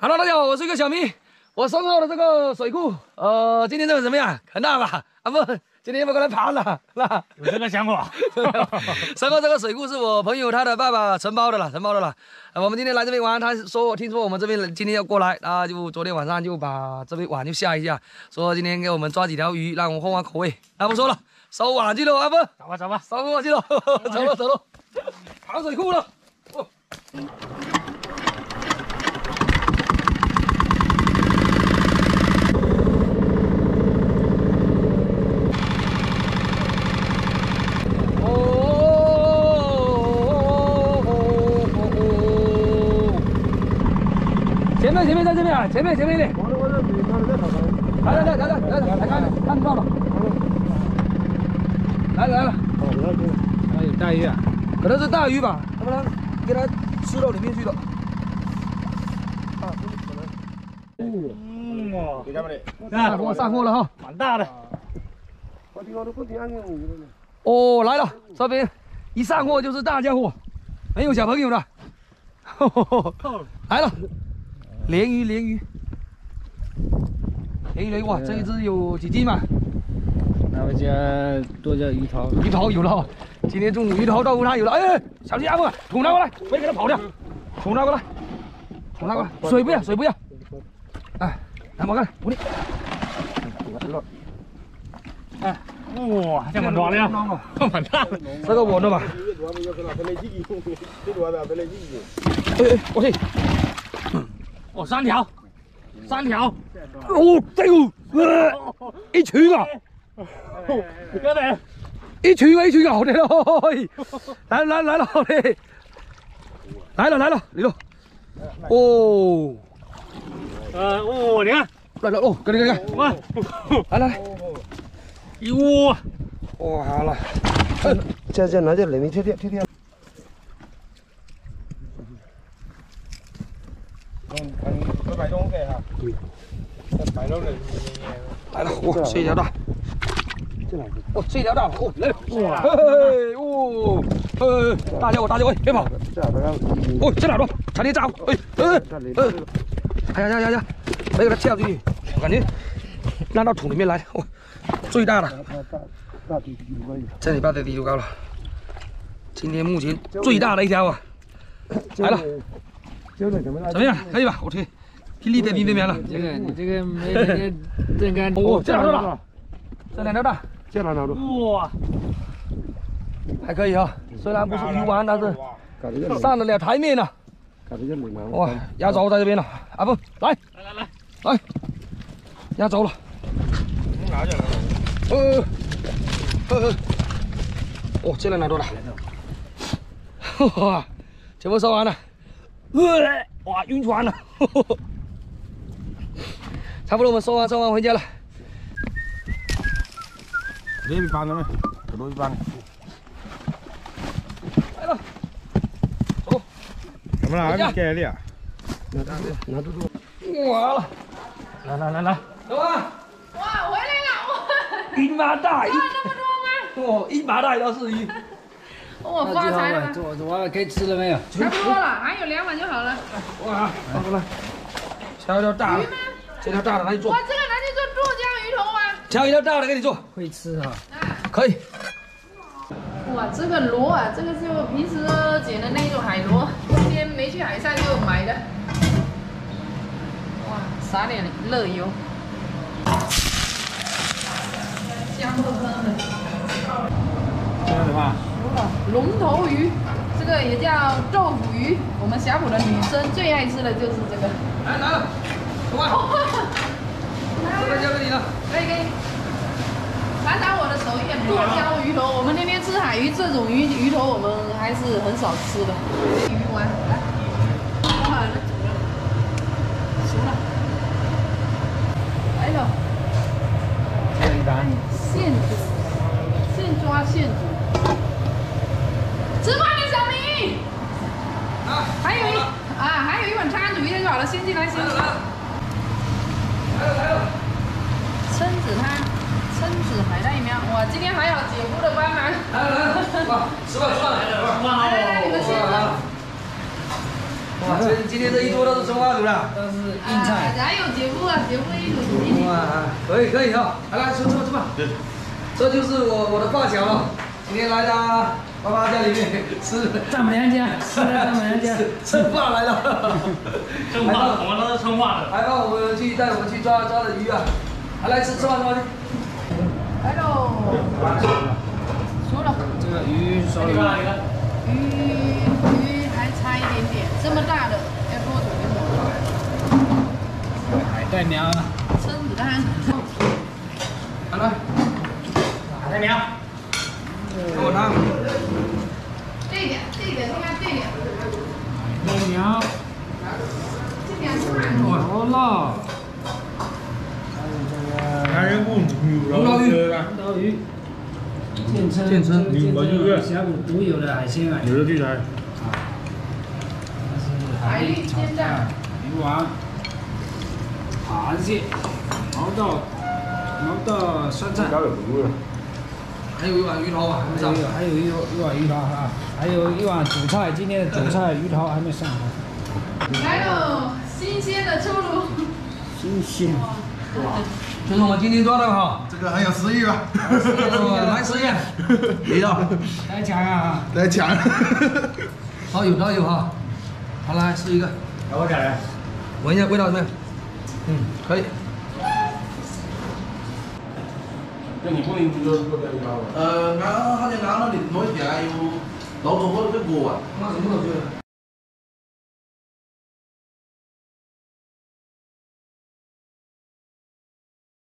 Hello，大家好，我是一个小明。我收好了这个水库，呃，今天这个怎么样？很大吧？啊不，今天我过来爬了，那有这个想法。收购这个水库是我朋友他的爸爸承包的了，承包的了。我们今天来这边玩，他说听说我们这边今天要过来，他就昨天晚上就把这边碗就下一下，说今天给我们抓几条鱼，让我们换换口味。啊不说了，收网去了，啊不，走吧走吧，收网去了，走了走了，爬水库了。前面在这边啊，前面前面一点。来来来来来来来看看到了。来了来了。哦，有大鱼啊，可能是大鱼吧，能不能给它吃到里面去了。啊，可能。嗯，上货上货了哈。蛮大的。哦，来了，这边一上货就是大家伙，没有小朋友的。来了。鲢鱼，鲢鱼，鲢鱼，哇，这一只有几斤嘛？那我家多加鱼头，鱼头有了，今天中午鱼头豆腐汤有了。哎，小心阿木，桶拿过来，别给它跑掉。桶拿过来，桶拿过来，水不要，水不要。哎，来我看，我的。哎，哇，这么大的，蛮大的，这个我的吧。哎哎，我去。哦，三条，三条，哦，这个，呃，一群啊，哥们，一群啊，一群啊，好的喽，来来来了，好的，来了来了，李路，哦，呃，哦，你看，来了哦，给你给你，哇，来来来，一窝，哇，好了，这这拿这里面贴贴贴贴。来了，哇，这条大，哦，这条大，哦，来，哇，嘿嘿，哦，呃，大家伙，大家伙，别跑，哦，这哪多，踩点炸，哎，哎，哎，呀呀呀呀，没给它跳出去，我感觉拉到土里面来，哦，最大的，这里八的底就高了，今天目前最大的一条啊，来了，怎么样？可以吧？我去。霹雳在你那边了，这个你这个没这个正干哦，这两条大，这两条大，这两条大，哇，还可以啊，虽然不是鱼丸，但是上得了台面了。哇，压轴在这边了，阿峰来，来来来，来，压轴了。呃，呃，哦，这两条多大？哇，全部收完了。呃，哇，晕船了。差不多，我们收完收完回家了。这边搬了没？这边搬。来了，走。怎么了？还没开力啊？拿拿拿住住。哇了，来来来来，走啊！哇，回来了！哇，一麻大，哇，那么多吗？哦，一麻大一条是鱼。哇，发财了！这这碗可以吃了没有？差不多了，还有两碗就好了。哇，拿过来，挑一条大的。这条大的拿去做。哇，这个拿去做剁椒鱼头吗！挑一条大的给你做。会吃啊。可以。哇，这个螺啊，这个是我平时捡的那种海螺，今天没去海上就买的。哇，撒点热油，香喷喷的。这个什么？龙头鱼，这个也叫豆腐鱼，我们峡谷的女生最爱吃的就是这个。来拿了。走吧，这个交给你了。可以可以。传承我的手艺，剁椒鱼头。我海鱼，这种鱼鱼头我们还是很少吃的。鱼丸，来，哇，那煮了，熟了，来了。这一单。现煮，现抓现煮。吃饭了，小明。啊。还有一啊，还有一碗汤煮一下就好了，先进来，先进来。蛏子汤，蛏子还在里面，哇，今天还有姐夫的帮忙。来来来，吃饭吃饭来来来来，你们先。哇，今今天这一桌都是中华卤了。都是硬啊菜。还有节目啊，节目一组一组。哇，可以可以哈，来来吃吃吧吃吧。这就是我我的发小了，今天来到爸爸家里面吃丈母娘家，吃丈母娘家。吃饭来了。我们都是生化的。还帮我们去带我们去抓抓的鱼啊，来来吃吃饭吃饭去。熟了。这个鱼手里鱼鱼还差一点点，这么大的要多煮一会海带苗，生子蛋。来来，海带苗。给我汤。这一点，这一点，你看这一点，海带苗，这点是慢煮。好了。男人不女人吃吧？刀鱼，建村建成建成峡谷独有的海鲜啊。有的题材。海蛎煎蛋，鱼丸，螃蟹，毛豆，毛豆酸菜。有毒的。还有一碗鱼头啊，还没有。还有一一碗鱼头啊，还有一碗主菜，今天的主菜鱼头还没上。来喽，新鲜的出炉。新鲜。这是我们今天做的哈，这个很有食欲吧？来吃一下，味道，来抢啊！来抢。好有好有哈，好来试一个，我点来。闻一下味道怎么样？嗯，可以。那你不能这个做这个。誒啱啱啱啱你攞條有老土嗰啲過啊！那什么都觉得。